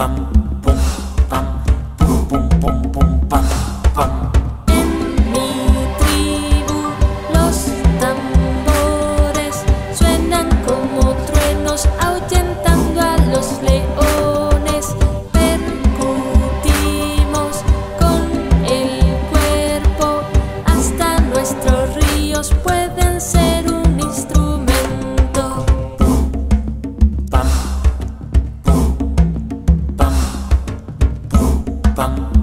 Pam, pam, pam. En mi tribu los tambores suenan como truenos, ahuyentando a los leones. Percutimos con el cuerpo hasta nuestros ríos pues I'm.